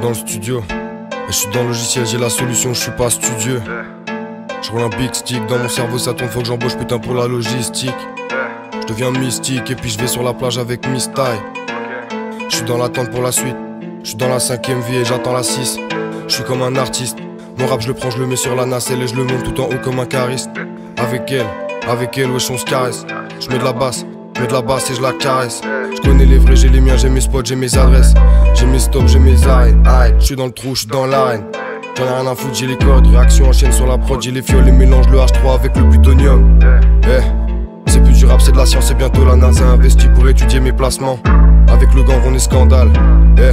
dans le studio. Je suis dans le logiciel, j'ai la solution, je suis pas studieux. Je roule un big stick, dans mon cerveau ça tourne, faut que j'embauche putain pour la logistique. Je deviens mystique et puis je vais sur la plage avec Miss Je suis dans l'attente pour la suite. Je suis dans la cinquième vie et j'attends la 6. Je suis comme un artiste. Mon rap je le prends, je le mets sur la nacelle et je le monte tout en haut comme un chariste. Avec elle, avec elle, wesh on se caresse. Je mets de la basse, je mets de la basse et je la caresse. Je connais les vrais, j'ai les miens, j'ai mes spots, j'ai mes adresses. J'ai mes stops, j'ai mes arrêts. Je suis dans le trou, je dans l'arène. J'en ai rien à foutre, j'ai les codes. Réaction en chaîne sur la prod, j'ai les fioles et mélange le H3 avec le plutonium. Eh, c'est plus du rap, c'est de la science et bientôt la NASA investit pour étudier mes placements. Avec le gang, on est scandale. Eh,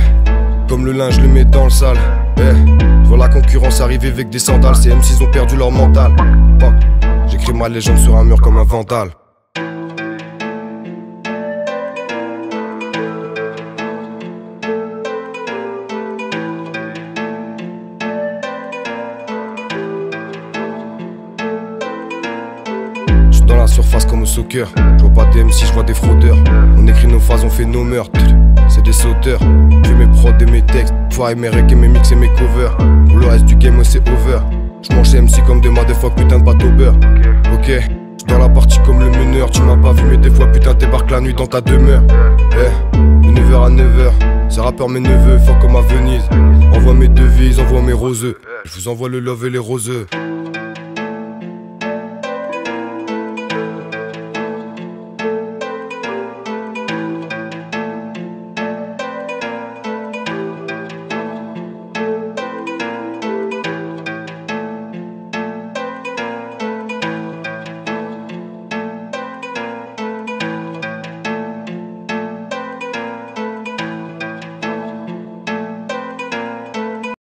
comme le linge, je le mets dans le sale. Eh, vois la concurrence arriver avec des sandales. Ces M6 ont perdu leur mental. J'écris ma légende sur un mur comme un vandale. Dans la surface comme au soccer. Je vois pas des si je vois des fraudeurs. On écrit nos phases, on fait nos meurtres. C'est des sauteurs. Je mes prods et mes textes. Fois mes recs et mes mix et mes covers. Pour le reste du game, c'est over. Je mange MC comme des des fois putain de bateau beurre. Ok, dans la partie comme le meneur. Tu m'as pas vu, mais des fois putain débarque la nuit dans ta demeure. Eh, de 9h à 9h. C'est rappeur mes neveux, fort comme à Venise. Envoie mes devises, envoie mes roseux. Je vous envoie le love et les roseux.